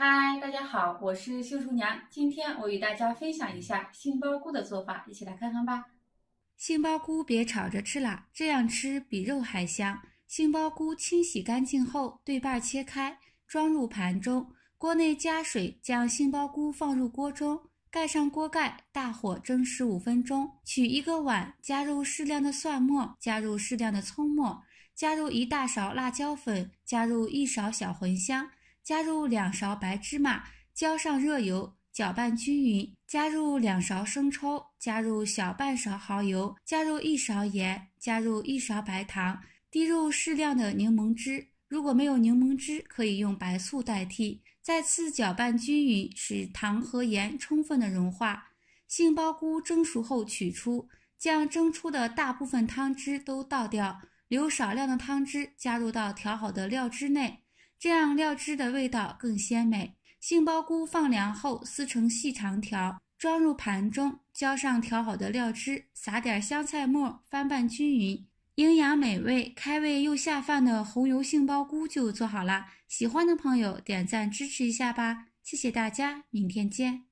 嗨，大家好，我是秀厨娘。今天我与大家分享一下杏鲍菇的做法，一起来看看吧。杏鲍菇别炒着吃啦，这样吃比肉还香。杏鲍菇清洗干净后，对半切开，装入盘中。锅内加水，将杏鲍菇放入锅中，盖上锅盖，大火蒸十五分钟。取一个碗，加入适量的蒜末，加入适量的葱末，加入一大勺辣椒粉，加入一勺小茴香。加入两勺白芝麻，浇上热油，搅拌均匀。加入两勺生抽，加入小半勺蚝油，加入一勺盐，加入一勺白糖，滴入适量的柠檬汁。如果没有柠檬汁，可以用白醋代替。再次搅拌均匀，使糖和盐充分的融化。杏鲍菇蒸熟后取出，将蒸出的大部分汤汁都倒掉，留少量的汤汁加入到调好的料汁内。这样料汁的味道更鲜美。杏鲍菇放凉后撕成细长条，装入盘中，浇上调好的料汁，撒点香菜末，翻拌均匀，营养美味、开胃又下饭的红油杏鲍菇就做好了。喜欢的朋友点赞支持一下吧，谢谢大家，明天见。